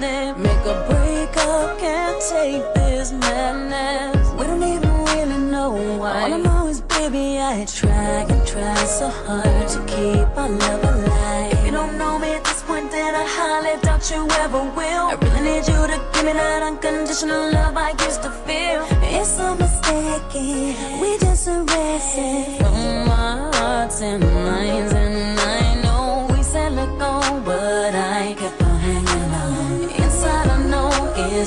love can't take this madness. We don't even really know why. All I know is, baby, I try and try so hard to keep our love alive. If you don't know me at this point, then I highly doubt you ever will. I really need you to give me that unconditional love I used to feel. It's so mistaken, we just arrested from our hearts and minds, and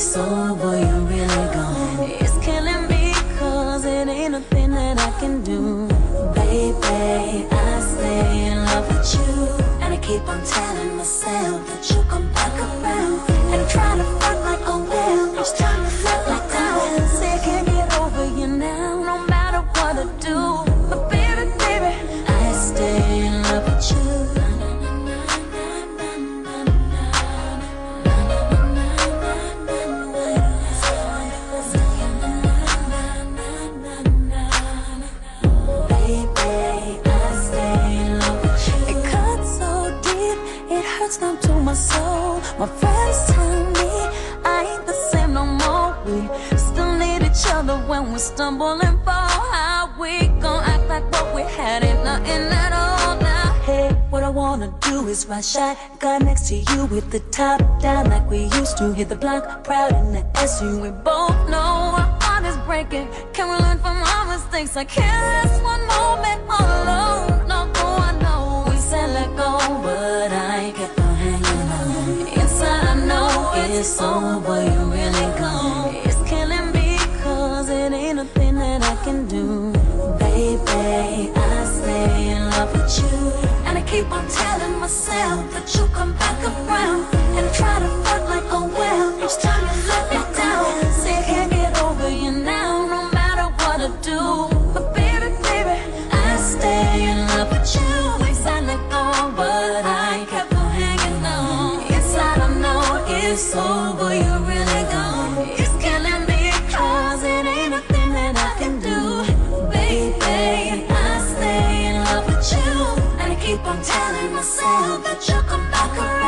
it's over, you're really gone. It's killing me cause it ain't a thing that I can do. Baby, I stay in love with you. And I keep on telling myself that you'll come back around. My friends tell me I ain't the same no more. We still need each other when we stumble and fall. How we gon' act like what we had ain't nothing at all now? Hey, what I wanna do is ride shotgun next to you with the top down like we used to. Hit the block proud in the SU. We both know our heart is breaking. Can we learn from our mistakes? I can't last one moment all alone. No, I know we said let go, but it's over, you really gone. It's killing me cause it ain't a thing that I can do. Baby, I stay in love with you. And I keep on telling myself that you'll come back around. And try to front like oh well. Each time you let it's over, you're really gone. It's killing it ain't that I can do. Baby, I stay in love with you. And keep on telling myself that you'll come back around.